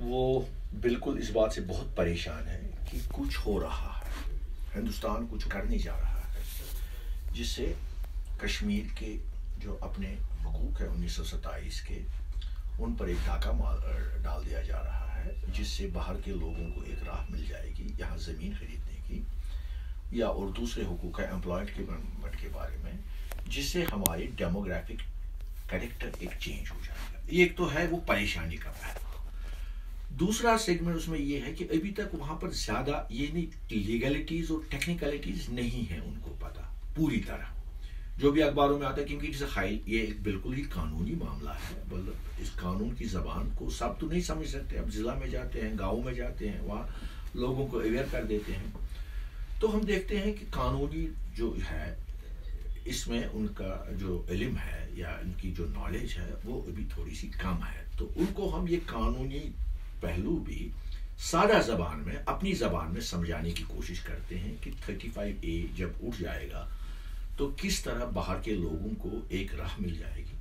वो बिल्कुल इस बात से बहुत परेशान है कि कुछ हो रहा है। हिंदुस्तान कुछ करने जा रहा है। जिससे कश्मीर के जो अपने हकूक़ है, उन्नीस सौ सत्ताईस के, उन पर एक डाका डाल दिया जा रहा है, जिससे बाहर के लोगों को एक राह मिल जाएगी, यहाँ ज़मीन खरीदने की, या और दूसरे हकूक़ है एम्प्लॉयमेंट के बारे में, जिससे हमारी डेमोग्राफिक करेक्टर एक चेंज हो जाएगा। एक तो है, वो परेशानी का पहला। दूसरा सेगमेंट उसमें ये है कि अभी तक वहाँ पर ज़्यादा ये नहीं लीगलिटीज और टेक्निकलिटीज नहीं है उनको पता, पूरी तरह। जो भी अखबारों में आता है, क्योंकि इट्स ये एक बिल्कुल ही कानूनी मामला है। मतलब इस कानून की जबान को सब तो नहीं समझ सकते। अब जिला में जाते हैं, गाँव में जाते हैं, वहाँ लोगों को अवेयर कर देते हैं। तो हम देखते हैं कि कानूनी जो है, इसमें उनका जो इलम है या उनकी जो नॉलेज है, वो अभी थोड़ी सी कम है। तो उनको हम ये कानूनी पहलू भी सादा जबान में अपनी जबान में समझाने की कोशिश करते हैं कि 35 ए जब उठ जाएगा तो किस तरह बाहर के लोगों को एक राह मिल जाएगी?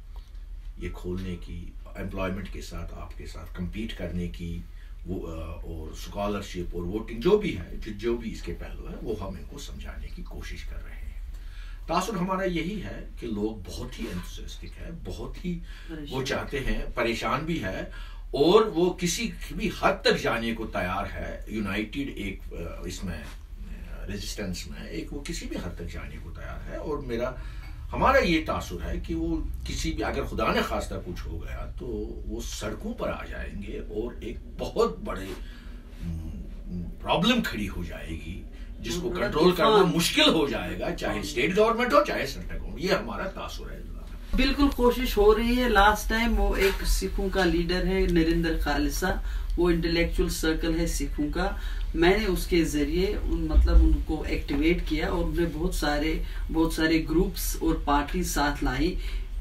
ये खोलने की एम्प्लॉयमेंट के साथ आपके साथ compete करने की वो और स्कॉलरशिप और वोटिंग जो भी है जो जो भी इसके पहलू है वो हम इनको समझाने की कोशिश कर रहे हैं। तासुर हमारा यही है कि लोग बहुत ही एंथुसिस्टिक है बहुत ही वो चाहते हैं परेशान भी है और वो किसी भी हद तक जाने को तैयार है यूनाइटेड एक इसमें रेजिस्टेंस में एक वो किसी भी हद तक जाने को तैयार है। और मेरा हमारा ये तासुर है कि वो किसी भी अगर खुदा ने खासा कुछ हो गया तो वो सड़कों पर आ जाएँगे और एक बहुत बड़े प्रॉब्लम खड़ी हो जाएगी जिसको कंट्रोल करना मुश्किल हो जाएगा चाहे स्टेट गवर्नमेंट हो चाहे सेंट्रल गवर्नमेंट ये हमारा तासुर है। बिल्कुल कोशिश हो रही है। लास्ट टाइम वो एक सिखों का लीडर है, नरेंद्र खालिसा। वो इंटेलेक्चुअल सर्कल है सिखों का। मैंने उसके ज़रिए उन मतलब उनको एक्टिवेट किया और उन्हें बहुत सारे बहुत सारे ग्रुप्स और पार्टी साथ लाई।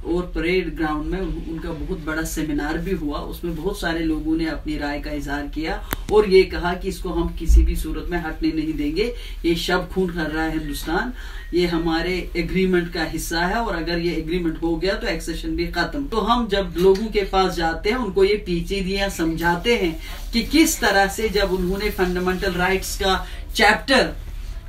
और परेड ग्राउंड में उनका बहुत बड़ा सेमिनार भी हुआ। उसमें बहुत सारे लोगों ने अपनी राय का इजहार किया और ये कहा कि इसको हम किसी भी सूरत में हटने नहीं देंगे। ये शब खून कर रहा है हिंदुस्तान। ये हमारे एग्रीमेंट का हिस्सा है और अगर ये एग्रीमेंट हो गया तो एक्सेशन भी खत्म। तो हम जब लोगों के पास जाते हैं, उनको ये पीछे दिया समझाते हैं कि किस तरह से जब उन्होंने फंडामेंटल राइट्स का चैप्टर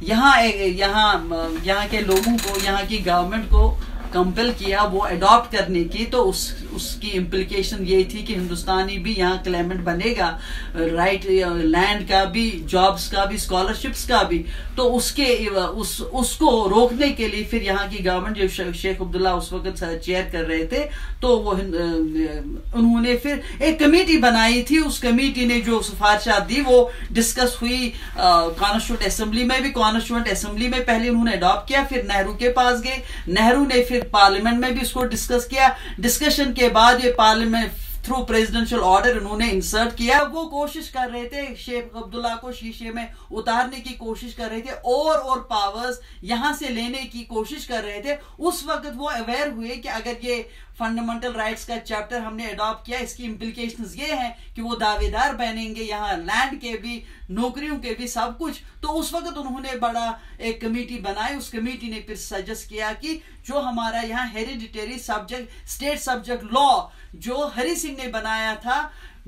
यहाँ यहाँ यहाँ के लोगों को, यहाँ की गवर्नमेंट को कंपेल किया, वो अडॉप्ट करने की तो उस, उसकी इम्प्लीकेशन ये थी कि हिंदुस्तानी भी यहाँ क्लेमेंट बनेगा राइट लैंड का भी जॉब्स का भी स्कॉलरशिप्स का भी तो उसके, उस, उसको रोकने के लिए फिर यहाँ की गवर्नमेंट जो शेख अब्दुल्ला उस वक्त चेयर कर रहे थे तो वो उन्होंने फिर एक कमेटी बनाई थी, उस कमेटी ने जो सिफारशा दी, वो डिस्कस हुई कॉन्स्टिट्यूंट असेंबली में भी कॉन्स्टिट्यूंट असेंबली में पहले उन्होंने अडॉप्ट किया, फिर नेहरू के पास गए, नेहरू ने फिर पार्लियामेंट में भी इसको डिस्कस किया। डिस्कशन के बाद ये पार्लियामेंट थ्रू प्रेसिडेंशियल ऑर्डर उन्होंने इंसर्ट किया। वो कोशिश कर रहे थे, शेख अब्दुल्ला को शीशे में उतारने की कोशिश कर रहे थे और और पावर्स यहाँ से लेने की कोशिश कर रहे थे। उस वक्त वो अवेयर हुए कि अगर ये फंडामेंटल राइट्स का चैप्टर हमने अडॉप्ट किया, इसकी इम्प्लीकेशन ये है कि वो दावेदार बनेंगे यहाँ लैंड के भी नौकरियों के भी सब कुछ। तो उस वक्त उन्होंने बड़ा एक कमेटी बनाई। उस कमेटी ने फिर सजेस्ट किया कि जो हमारा यहाँ hereditary subject state subject law जो हरि सिंह ने बनाया था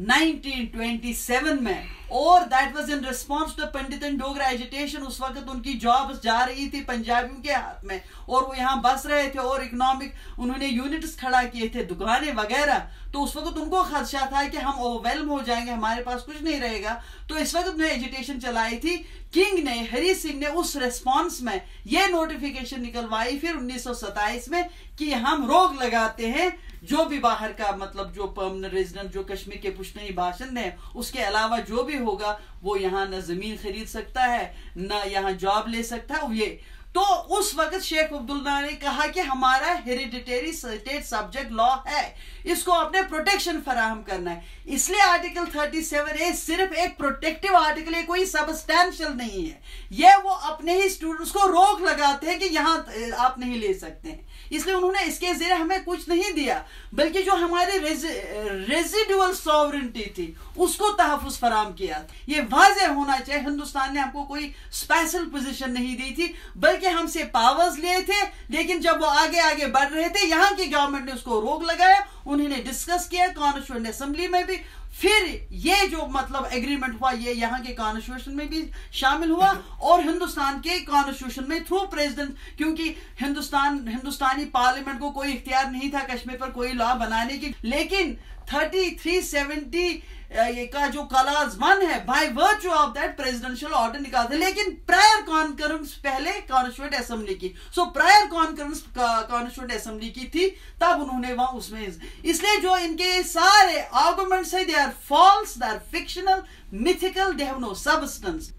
1927 में, और that was in response to Pandit and Dogra agitation उस वक्त उनकी जॉब जा रही थी पंजाबियों के हाथ में, और वो यहाँ बस रहे थे, और इकोनॉमिक उन्होंने यूनिट्स खड़ा किए थे, दुकानें वगैरह। तो उस वक्त उनको खदशा था कि हम ओवरवेलम हो जाएँगे, हमारे पास कुछ नहीं रहेगा। तो इस वक्त उन्होंने एजुटेशन चलाई थी। किंग ने हरी सिंह ने उस रेस्पॉन्स में यह नोटिफिकेशन निकलवाई फिर उन्नीस सौ सताइस में कि हम रोक लगाते हैं। जो भी बाहर का मतलब जो परमानेंट रेजिडेंट जो कश्मीर के पुश्तनी भाषण है, उसके अलावा जो भी होगा, वो यहाँ न ज़मीन खरीद सकता है, न यहाँ जॉब ले सकता है। ये तो उस वक्त शेख अब्दुल्ला ने कहा कि हमारा हेरिडिटेरी स्टेट सब्जेक्ट लॉ है। इसको अपने प्रोटेक्शन फराहम करना है। इसलिए आर्टिकल 37 ए सिर्फ़ एक प्रोटेक्टिव आर्टिकल है, कोई सबस्टैंशियल नहीं है। यह वो अपने ही स्टूडेंट्स को रोक लगाते हैं कि यहाँ, आप नहीं ले सकते। हैं इसलिए उन्होंने इसके ज़रिए हमें कुछ नहीं दिया, बल्कि जो हमारी रेजिडुअल सॉवरेंटी थी, उसको तहफ़ फराम किया। ये वाजे होना चाहिए। हिंदुस्तान ने हमको कोई स्पेशल पोजीशन नहीं दी थी, बल्कि हमसे पावर्स लिए थे, लेकिन जब वो आगे आगे बढ़ रहे थे, यहाँ की गवर्नमेंट ने उसको रोक लगाया। उन्होंने डिस्कस किया कॉन्स्टिट्यूंट असेंबली में भी फिर ये जो मतलब एग्रीमेंट हुआ, ये यहाँ के कॉन्स्टिट्यूशन में भी शामिल हुआ और हिंदुस्तान के कॉन्स्टिट्यूशन में थ्रू प्रेसिडेंट क्योंकि हिंदुस्तान, हिंदुस्तानी पार्लियामेंट को कोई इख्तियार नहीं था कश्मीर पर कोई लॉ बनाने की। लेकिन थर्टी थ्री सेवेंटी का जो कलाज वन है by virtue of that presidential order निकालते लेकिन प्रायर कॉन्फ्रेंस पहले कॉन्स्टिट्यूंट असेंबली की। So prior conference constituent assembly की थी, तब उन्होंने वहाँ उसमें इसलिए जो इनके सारे आर्गुमेंट्स है they are false they are fictional mythical they have no substance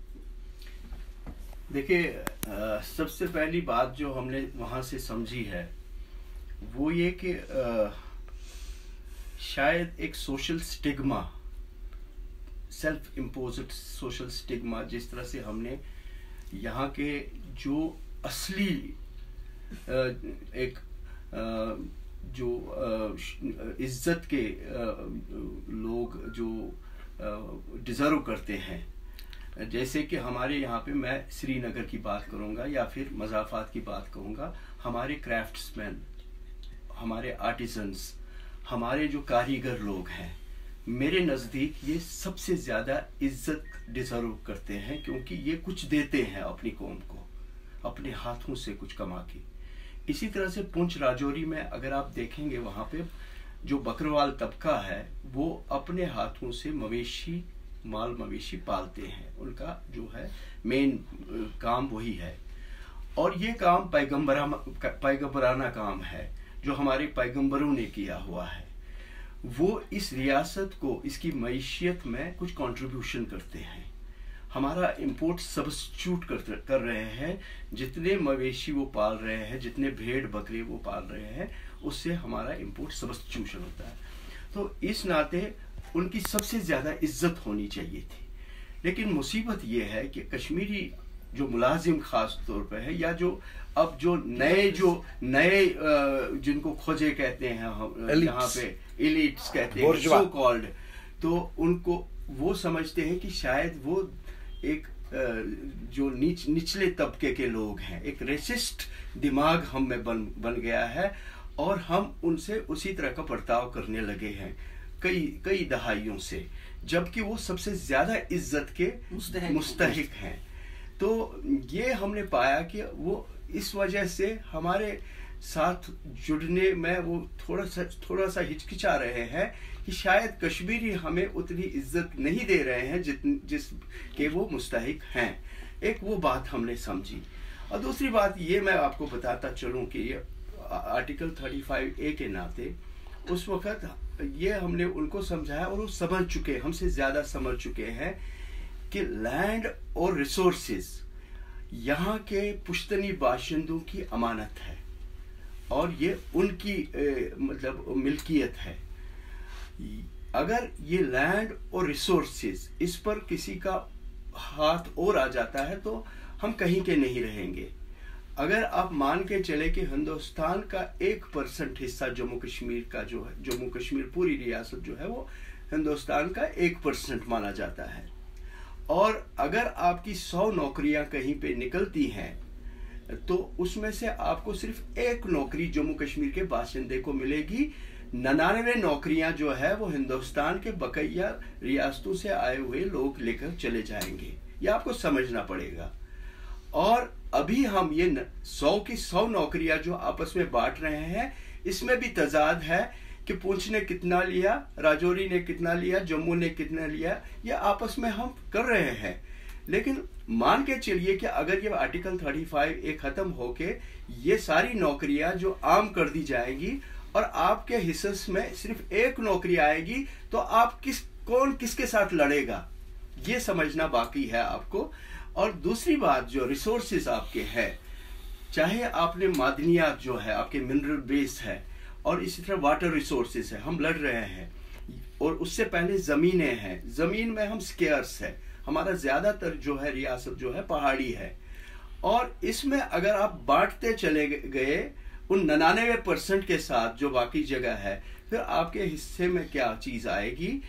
देखिए सबसे पहली बात जो हमने वहाँ से समझी है, वो ये कि शायद एक social stigma self impose social stigma जिस तरह से हमने यहाँ के जो असली एक जो इज़्ज़त के लोग जो डिज़र्व करते हैं। जैसे कि हमारे यहाँ पे मैं श्रीनगर की बात करूँगा या फिर मजाफात की बात करूँगा, हमारे क्राफ्ट्समैन हमारे आर्टिजन्स हमारे जो कारीगर लोग हैं मेरे नज़दीक ये सबसे ज़्यादा इज़्ज़त डिजर्व करते हैं क्योंकि ये कुछ देते हैं अपनी कौम को, अपने हाथों से कुछ कमा के। इसी तरह से पुंछ राजौरी में अगर आप देखेंगे वहाँ पे जो बकरवाल तबका है, वो अपने हाथों से मवेशी, माल मवेशी पालते हैं। उनका जो है मेन काम वही है। और ये काम पैगम्बरा पैगम्बराना काम है, जो हमारे पैगम्बरों ने किया हुआ है। वो इस रियासत को, इसकी मीशियत में कुछ कंट्रीब्यूशन करते हैं। हमारा इम्पोर्ट सब्सिट्यूट कर कर रहे हैं। जितने मवेशी वो पाल रहे हैं, जितने भेड़ बकरे वो पाल रहे हैं, उससे हमारा इंपोर्ट सब्सिट्यूशन होता है। तो इस नाते उनकी सबसे ज़्यादा इज़्ज़त होनी चाहिए थी। लेकिन मुसीबत यह है कि कश्मीरी जो मुलाजिम खास तौर पर है या जो अब जो नए जो नए जिनको खोजे कहते हैं हम यहाँ पे इलिट्स कहते हैं सो कॉल्ड तो उनको वो समझते हैं कि शायद वो एक जो नीच निचले तबके के लोग हैं एक रेसिस्ट दिमाग हम में बन बन गया है और हम उनसे उसी तरह का बर्ताव करने लगे हैं कई कई दहाइयों से जबकि वो सबसे ज़्यादा इज़्ज़त के मुस्तहिक हैं। तो ये हमने पाया कि वो इस वजह से हमारे साथ जुड़ने में वो थोड़ा सा थोड़ा सा हिचकिचा रहे हैं कि शायद कश्मीरी हमें उतनी इज़्ज़त नहीं दे रहे हैं जित, जिस के वो मुस्तक हैं। एक वो बात हमने समझी। और दूसरी बात ये मैं आपको बताता चलूँ कि ये आर्टिकल 35 ए के नाते उस वक्त ये हमने उनको समझाया और वो समझ चुके, हमसे ज़्यादा समझ चुके हैं कि लैंड और रिसोर्सेज यहाँ के पुश्तनी बाशिंदों की अमानत है और ये उनकी ए, मतलब मिल्कियत है। अगर ये लैंड और रिसोर्सेज इस पर किसी का हाथ और आ जाता है तो हम कहीं के नहीं रहेंगे। अगर आप मान के चले कि हिंदुस्तान का एक परसेंट हिस्सा जम्मू कश्मीर का जो है जम्मू कश्मीर पूरी रियासत जो है वो हिंदुस्तान का एक परसेंट माना जाता है और अगर आपकी सौ नौकरियाँ कहीं पे निकलती हैं तो उसमें से आपको सिर्फ़ एक नौकरी जम्मू कश्मीर के बाशिंदे को मिलेगी। ननानवे नौकरियाँ जो है, वो हिंदुस्तान के बकैया रियासतों से आए हुए लोग लेकर चले जाएँगे। ये आपको समझना पड़ेगा। और अभी हम ये सौ की सौ नौकरियाँ जो आपस में बांट रहे हैं, इसमें भी तजाद है कि पुंछ ने कितना लिया, राजौरी ने कितना लिया, जम्मू ने कितना लिया, ये आपस में हम कर रहे हैं। लेकिन मान के चलिए कि अगर ये आर्टिकल 35 ए खत्म होके ये सारी नौकरियाँ जो आम कर दी जाएँगी और आपके हिस्से में सिर्फ़ एक नौकरी आएगी तो आप किस, कौन किसके साथ लड़ेगा? ये समझना बाकी है आपको। और दूसरी बात जो रिसोर्सेज आपके है, चाहे आपने मादनियात जो है, आपके मिनरल बेस है और इसी तरह वाटर रिसोर्सेज है, हम लड़ रहे हैं। और उससे पहले जमीनें हैं। ज़मीन में हम स्केयर्स है। हमारा ज़्यादातर जो है रियासत जो है पहाड़ी है। और इसमें अगर आप बांटते चले गए, उन ननानवे परसेंट के साथ जो बाकी जगह है, फिर आपके हिस्से में क्या चीज़ आएगी?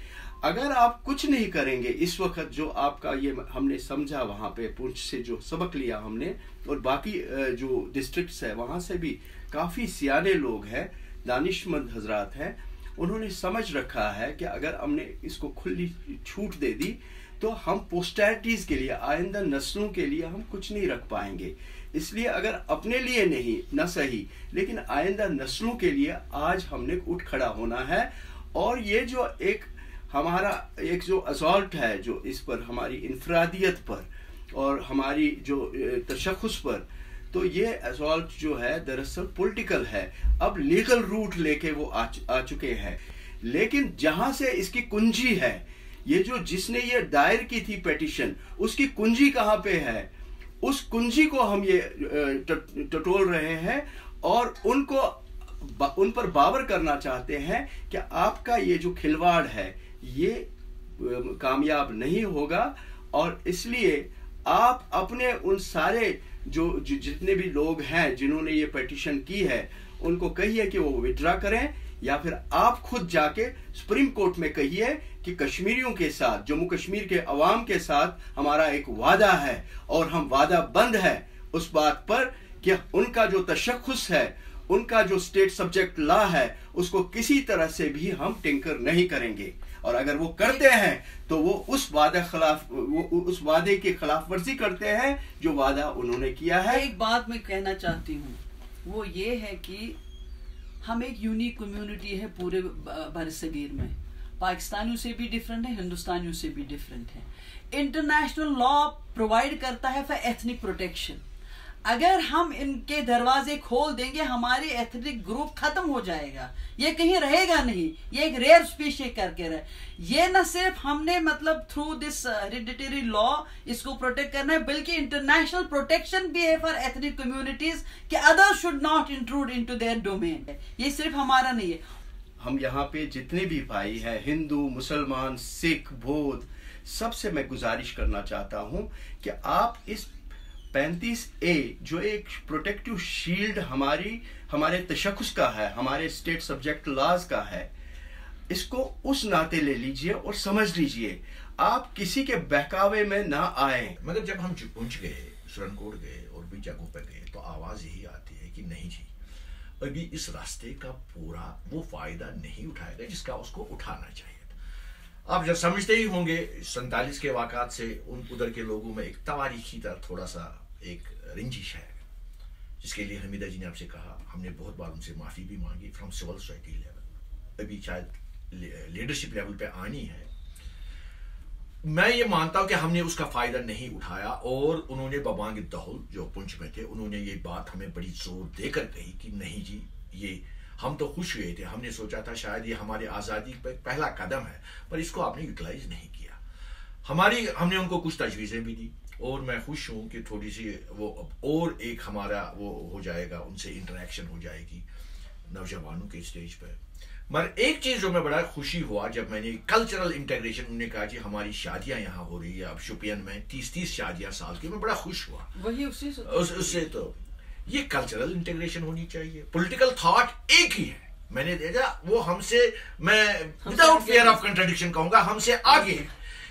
अगर आप कुछ नहीं करेंगे इस वक्त जो आपका ये हमने समझा वहाँ पे, पुंछ से जो सबक लिया हमने, और बाकी जो डिस्ट्रिक्ट्स है, वहाँ से भी काफ़ी सियाने लोग हैं। दानिशमंद हजरात हैं, उन्होंने समझ रखा है कि अगर हमने इसको खुली छूट दे दी तो हम पोस्टैरिटीज के लिए, आइंदा नस्लों के लिए हम कुछ नहीं रख पाएँगे। इसलिए अगर अपने लिए नहीं, न सही, लेकिन आइंदा नस्लों के लिए आज हमने उठ खड़ा होना है। और ये जो एक हमारा, एक जो असॉल्ट है, जो इस पर, हमारी इंफरादियत पर, और हमारी जो तशखस पर तो ये असॉल्ट जो है दरअसल पॉलिटिकल है। अब लीगल रूट लेके वो आ, आ चुके हैं। लेकिन जहाँ से इसकी कुंजी है ये जो जिसने ये दायर की थी पेटिशन उसकी कुंजी कहाँ पे है? उस कुंजी को हम ये टटोल रहे हैं और उनको उन पर बावर करना चाहते हैं कि आपका ये जो खिलवाड़ है ये कामयाब नहीं होगा और इसलिए आप अपने उन सारे जो, जितने भी लोग हैं जिन्होंने ये पटिशन की है उनको कहिए कि वो विड्रा करें या फिर आप खुद जाके सुप्रीम कोर्ट में कहिए कि कश्मीरियों के साथ जम्मू कश्मीर के अवाम के साथ हमारा एक वादा है और हम वादा बंद है उस बात पर कि उनका जो तशखस है उनका जो स्टेट सब्जेक्ट लॉ है उसको किसी तरह से भी हम टिंकर नहीं करेंगे। और अगर वो करते हैं तो वो उस वादे खिलाफ, वो उस वादे की खिलाफ वर्जी करते हैं जो वादा उन्होंने किया है। एक बात मैं कहना चाहती हूँ, वो ये है कि हम एक यूनिक कम्युनिटी है पूरे बरसगीर में। पाकिस्तानियों से भी डिफरेंट है, हिंदुस्तानियों से भी डिफरेंट है। इंटरनेशनल लॉ प्रोवाइड करता है फॉर एथनिक प्रोटेक्शन अगर हम इनके दरवाजे खोल देंगे, हमारे एथनिक ग्रुप खत्म हो जाएगा। ये कहीं रहेगा नहीं, ये एक रेयर स्पीशी करके रहे। ये न सिर्फ़ हमने मतलब थ्रू दिस हेरिडिटरी लॉ इसको प्रोटेक्ट करना है, बल्कि इंटरनेशनल प्रोटेक्शन भी है फॉर एथनिक कम्युनिटीज कि others should not include into their domain ये सिर्फ़ हमारा नहीं है। हम यहाँ पे जितने भी भाई हैं, हिंदू, मुसलमान, सिख, बौद्ध, सबसे मैं गुजारिश करना चाहता हूँ कि आप इस पैंतीस ए, जो एक प्रोटेक्टिव शील्ड हमारी, हमारे तशखस का है, हमारे स्टेट सब्जेक्ट लॉज का है, इसको उस नाते ले लीजिए और समझ लीजिए, आप किसी के बहकावे में ना आए। मगर जब हम पहुँच गए सुरनकोट गए और भी जगहों पर गए तो आवाज़ यही आती है कि नहीं जी, अभी इस रास्ते का पूरा वो फ़ायदा नहीं उठाएगा जिसका उसको उठाना चाहिए। आप जब समझते ही होंगे, सैतालीस के वाकत से उन उधर के लोगों में एक तवारीखी तरह थोड़ा सा एक रंजिश है, जिसके लिए हमीदा जी ने आपसे कहा, हमने बहुत बार उनसे माफ़ी भी मांगी फ्रॉम सिविल सोसाइटी लेवल अभी शायद लीडरशिप लेवल पे आनी है। मैं ये मानता हूँ कि हमने उसका फ़ायदा नहीं उठाया और उन्होंने बबांग दहुल, जो पुंछ में थे, उन्होंने ये बात हमें बड़ी ज़ोर देकर कही कि नहीं जी, ये हम तो खुश हुए थे हमने सोचा था शायद ये हमारी आज़ादी का पहला कदम है पर इसको आपने यूटिलाइज नहीं किया। हमारी हमने उनको कुछ तजवीज़ें भी दी और मैं खुश हूँ कि थोड़ी सी वो और एक हमारा वो हो जाएगा उनसे इंटरेक्शन हो जाएगी नौजवानों के स्टेज पर। मगर एक चीज़ जो मैं बड़ा खुशी हुआ जब मैंने कल्चरल इंटेग्रेशन उन्होंने कहा कि हमारी शादियाँ यहाँ हो रही है अब शुपियन में तीस तीस शादियाँ साल की मैं बड़ा खुश हुआ। वही उसी उस, उससे तो ये कल्चरल इंटीग्रेशन होनी चाहिए। पॉलिटिकल थॉट एक ही है। मैंने देखा वो हमसे मैं विदाउट फेयर ऑफ़ कंट्राडिक्शन कहूँगा हमसे आगे।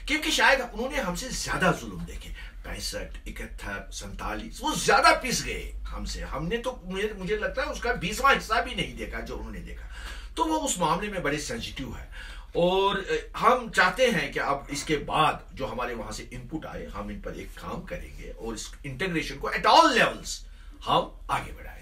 क्योंकि शायद उन्होंने हमसे ज़्यादा जुल्म देखे। पैंसठ इकहत्तर सैतालीस वो ज़्यादा पिस गए हमसे। हमने तो मुझे मुझे लगता है उसका बीसवा हिस्सा भी नहीं देखा जो उन्होंने देखा। तो वो उस मामले में बड़े सेंसिटिव है। और हम चाहते हैं कि अब इसके बाद जो हमारे वहाँ से इनपुट आए हम इन पर एक काम करेंगे और इस इंटीग्रेशन को एट ऑल लेवल्स हम आगे बढ़ाएँ।